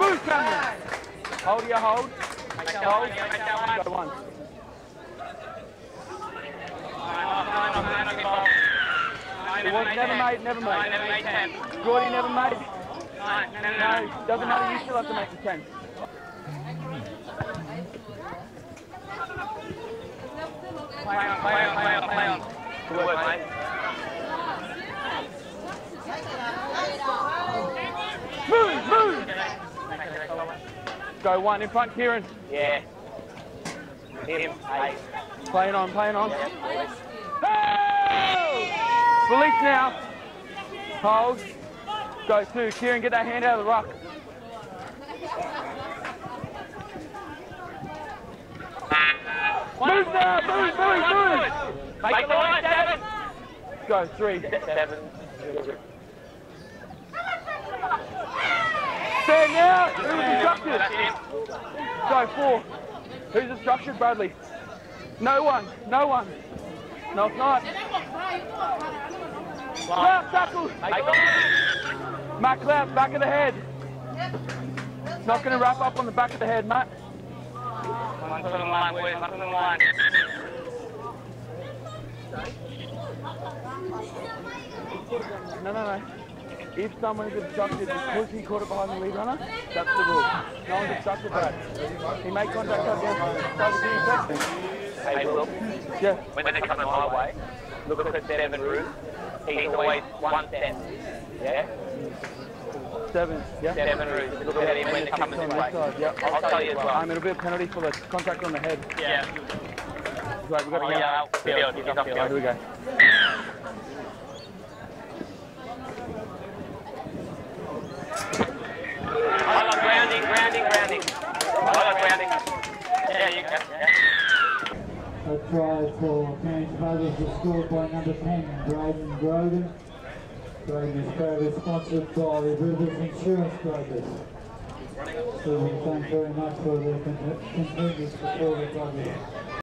Move, Cameron. Hold your hold. Hold. Go once. It was never made, never made. Gordy never made. No, doesn't matter, you still have to make the 10. Go one in front, Kieran. Yeah. Him. Hey. Playing on, playing on. Oh! Release now. Hold. Go two. Kieran, get that hand out of the ruck. Move now, move, move, move. Make the line, seven. Go three. Seven. Stand now. Who's instructed? Go four. Who's instructed? Bradley. No one. No one. No, it's not. Left tackle. Matt left, back of the head. Not going to wrap up on the back of the head, Matt. The line, boys. The line. No, no, no. If someone is obstructed because he caught it behind the lead runner, that's the rule. No one's obstructed that. He made contact against David Hey, look. Yeah. When they're coming my way, look at seven route. He's always one step. Yeah? Seven. Yeah. Seven route. Look at him when they're coming this way. yeah. I'll tell you as well. Um, it'll be a penalty for the contact on the head. Yeah. Right, we've got to Oh, go. yeah, field. He's off Right, here we go. A try for Cairns Brothers was scored by number 10, Brayden Grogan. Brayden is proudly sponsored by Rivers Insurance Brokers. So we thank very much for their continued support of Brothers.